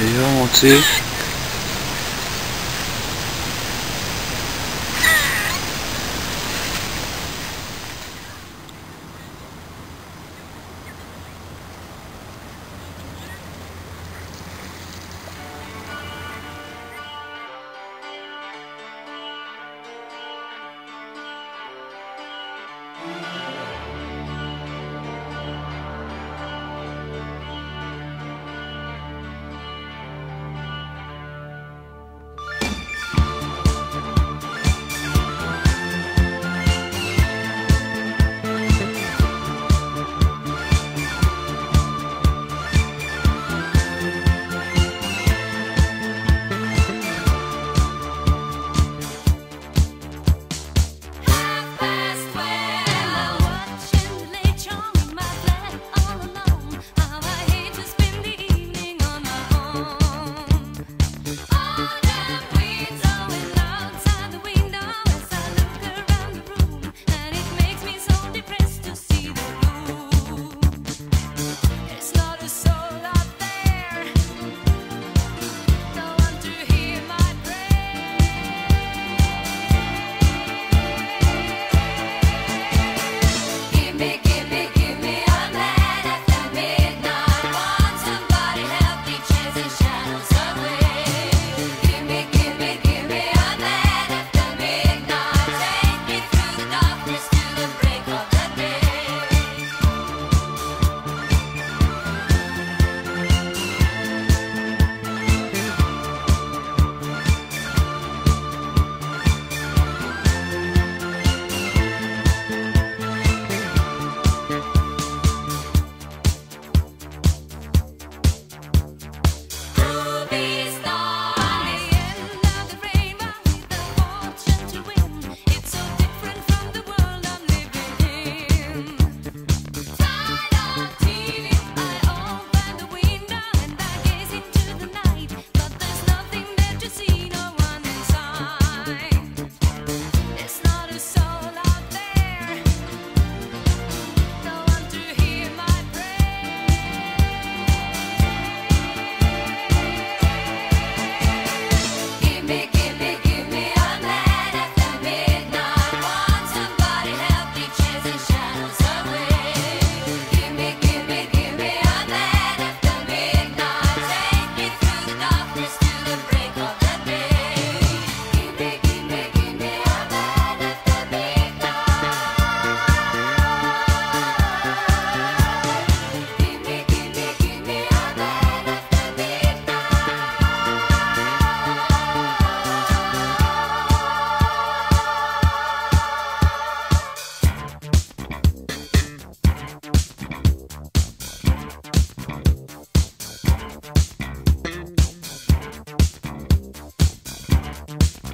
Et on sait Bye.